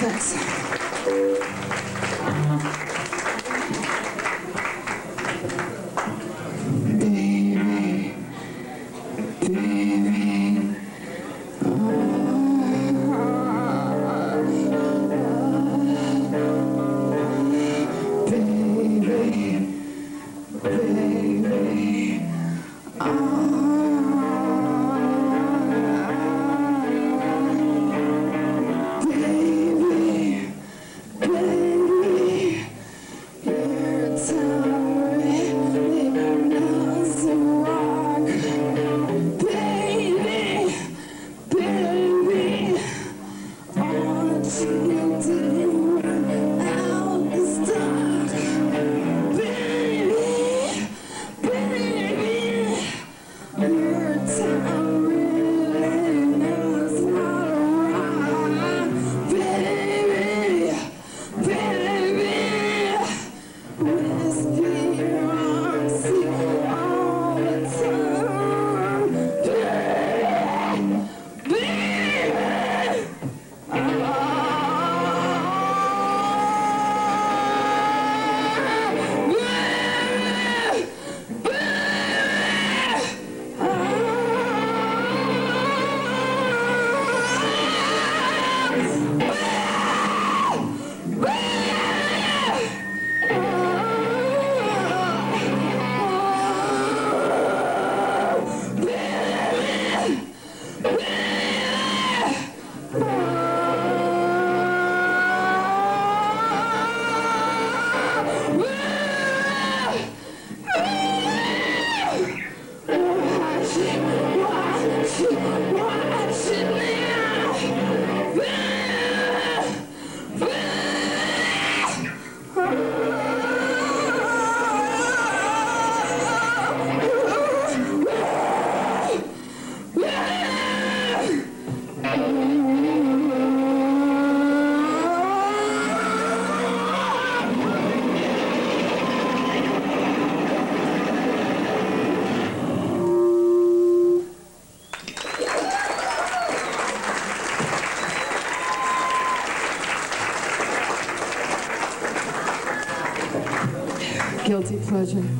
Dança. 是名字。 보여줘요.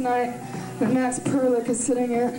Tonight, but Max Perlich is sitting here.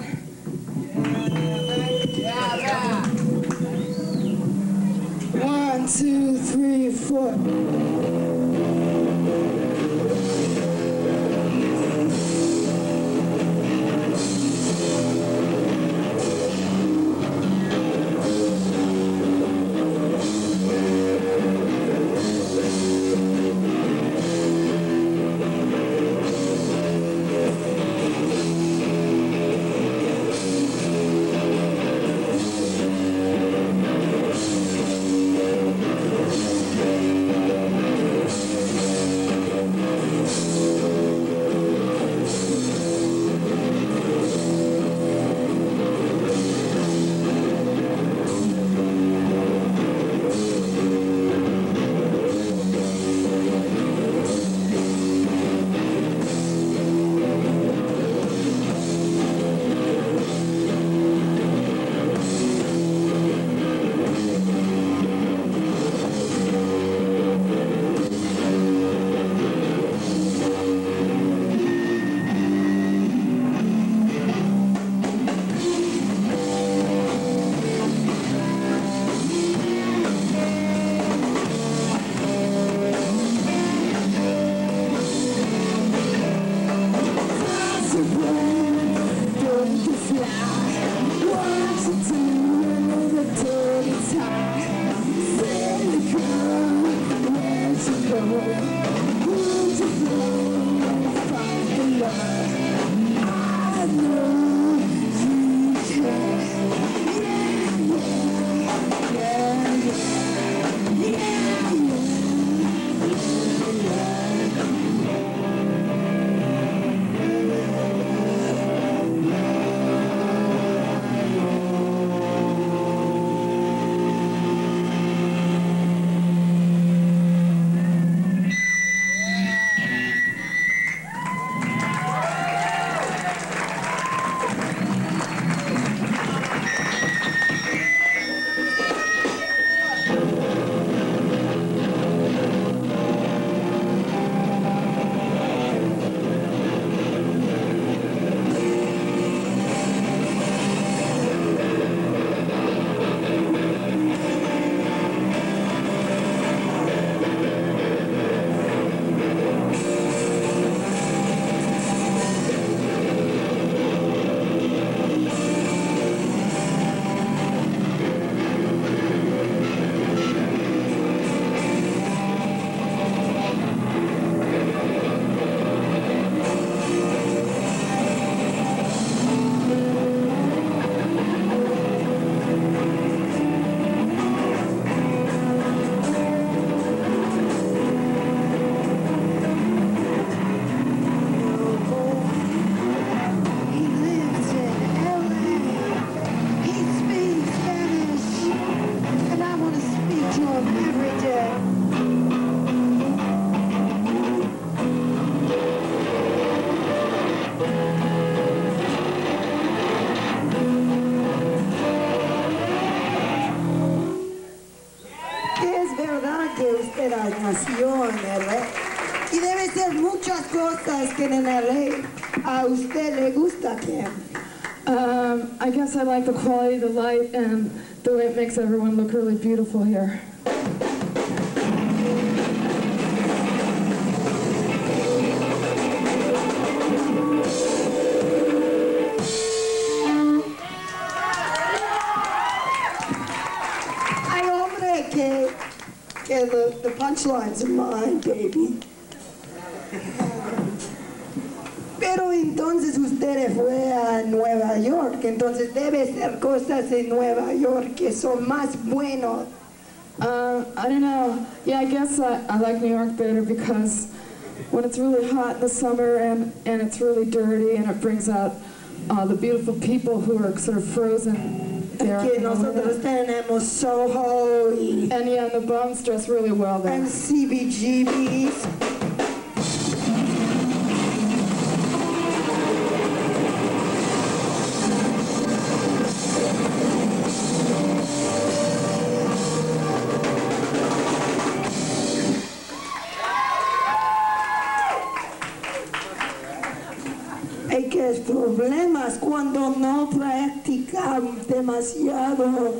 Like the quality of the light and the way it makes everyone look really beautiful here. I Ay, hombre, que, que the, the punchlines are mine, baby. Entonces usted fue a Nueva York, entonces debe ser cosas en Nueva York que son más buenos. Um, I don't know. Yeah, I guess I, I like New York better because when it's really hot in the summer and, and it's really dirty and it brings out uh, the beautiful people who are sort of frozen there. Que nosotros tenemos Soho y, And yeah, and the bums dress really well there. and CBGBs. No practican demasiado.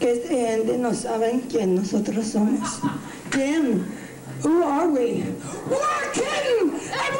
que esta gente no saben quién nosotros somos. ¿Quién? Who are we? We're kidding!